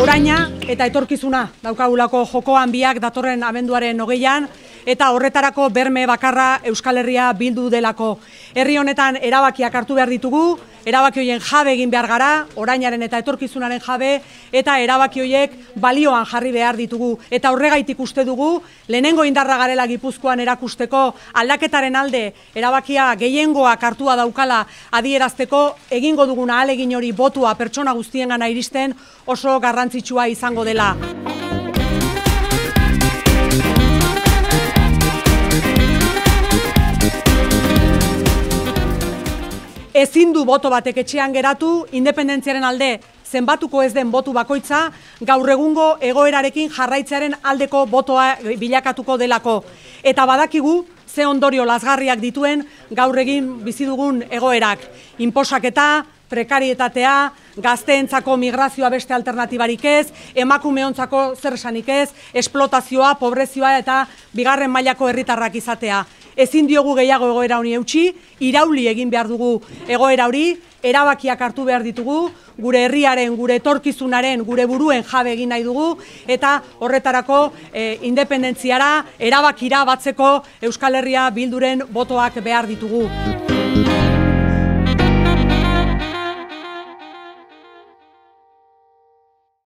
oraina eta etorkizuna daukagulako jokoan biak datorren abenduaren hogeian, eta horretarako berme bakarra Euskal Herria bildu delako. Herri honetan erabakiak hartu behar ditugu, erabaki hoien jabe egin behar gara, orainaren eta etorkizunaren jabe, eta erabaki hoiek balioan jarri behar ditugu. Eta horregaitik uste dugu, lehenengo indarra garela gipuzkoan erakusteko aldaketaren alde erabakia gehiengoak hartua daukala adierazteko egingo duguna alegin hori botua pertsona guztien gana iristen oso garrantzitsua izango dela. Ezin du boto batek etxean geratu independentziaren alde zenbatuko ez den botu bakoitza gaur egungo egoerarekin jarraitzearen aldeko botoa bilakatuko delako. Eta badakigu ze ondorio lazgarriak dituen gaur egin bizi dugun egoerak. Inposaketa prekarietatea, gazteentzako migrazioa beste alternatibarik ez, emakumeontzako zer esanik ez, esplotazioa, pobrezioa eta bigarren mailako herritarrak izatea ezin diogu gehiago egoera honi eutxi, irauli egin behar dugu egoera hori, erabakiak hartu behar ditugu, gure herriaren, gure etorkizunaren, gure buruen jabe egin nahi dugu, eta horretarako e, independentziara, erabakira batzeko Euskal Herria bilduren botoak behar ditugu.